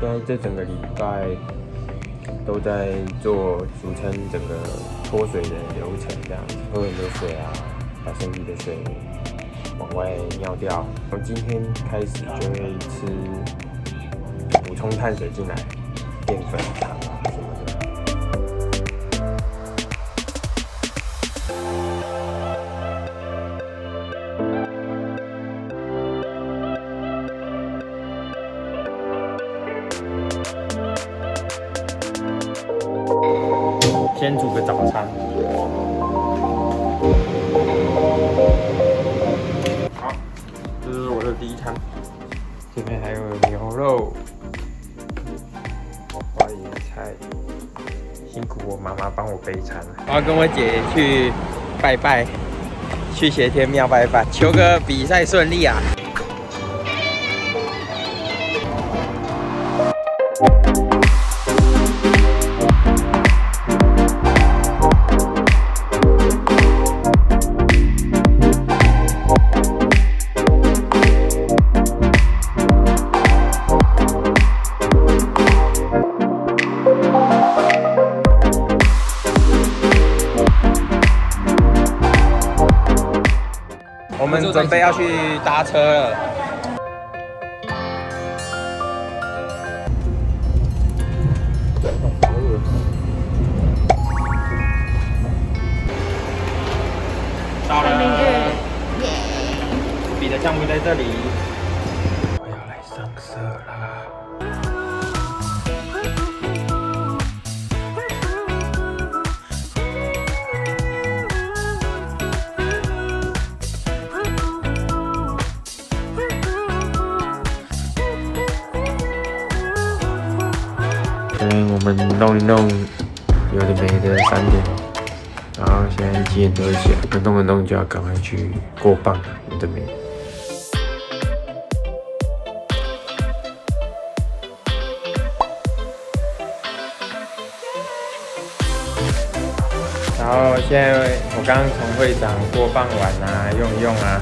现在这整个礼拜都在做俗称整个脱水的流程，这样子喝很多水啊，把身体的水往外尿掉。从今天开始就会吃补充碳水进来，淀粉、糖啊什么的。先煮个早餐。好，这是我的第一餐，这边还有牛肉、花椰菜，辛苦我妈妈帮我备餐了。我要跟我姐去拜拜，去斜天庙拜拜，求个比赛顺利啊！们准备要去搭车了。到了，比的项目在这里。我要来上色啦！我们弄一弄，有的没的三点，然后现在几点多起来？弄一弄就要赶快去过磅了，有的没。然后现在我刚刚从会长过磅完啊，用一用啊，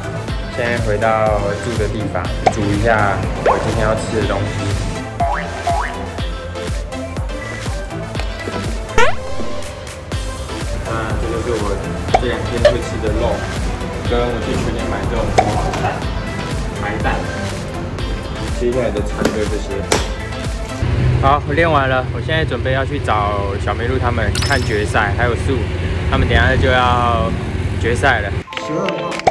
现在回到住的地方，煮一下我今天要吃的东西。就，我这两天会吃的肉，跟我去群里买这种黄蛋、白蛋。接下来的餐就这些。好，我练完了，我现在准备要去找小梅鹿他们看决赛，还有树，他们等下就要决赛了。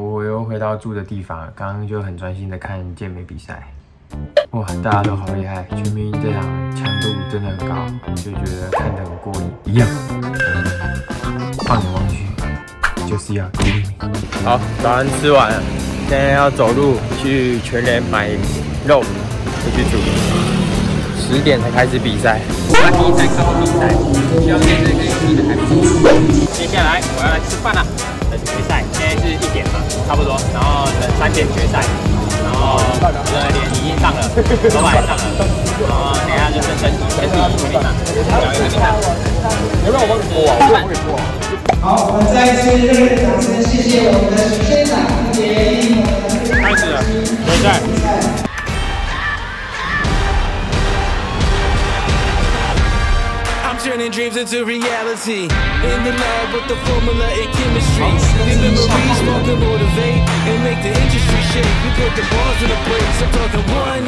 我又回到住的地方，刚刚就很专心的看健美比赛。哇，大家都好厉害！全民这场强度真的很高，就觉得看得很过瘾。一样，放眼望去就是要第一名。好，早餐吃完了，现在要走路去全联买肉，回去煮。十点才开始比赛，他第一场考比赛，希望现在可以踢得还不错。接下来我要来吃饭了，开始决赛，现在是一点嘛，差不多，然后等三天决赛。然后我的脸已经上了，头发也上了，然后等一下就是身体，身体还没上，脚也还没上。有没有我帮你播啊？我帮你播啊。好，我们再一次热烈的掌声，谢谢我们的徐县长 turning dreams into reality. In the lab with the formula and chemistry. The memories will to motivate and make the industry shake. We put the bars in the brakes. I'm talking one,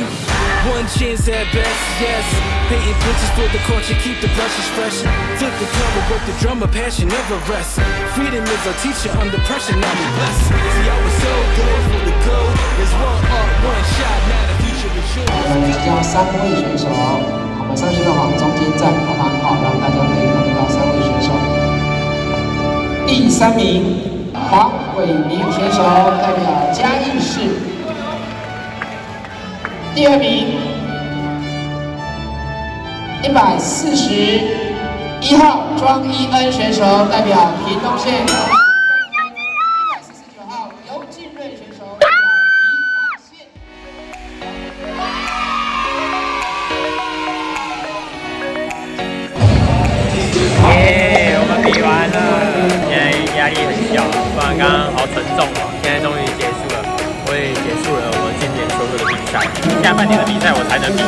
one chance at best. Yes, painting pictures for the culture, keep the brushes fresh. Flip the cover, work the drummer, passion never rests. Freedom is our teacher under pressure. Now we blessed. See, I was so good for the goal. There's one art, one shot. Now the future is yours. 我，上去的往中间站，好吗？好，让大家可以看到三位选手。第三名，黄伟明选手代表嘉义市。第二名，一百四十一号庄一恩选手代表屏东县。力很小，不然刚刚好沉重哦、现在终于结束了，我也结束了我今年所有的比赛，下半年的比赛我才能比，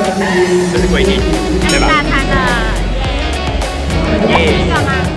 这是规定，对吧？大了，耶！耶！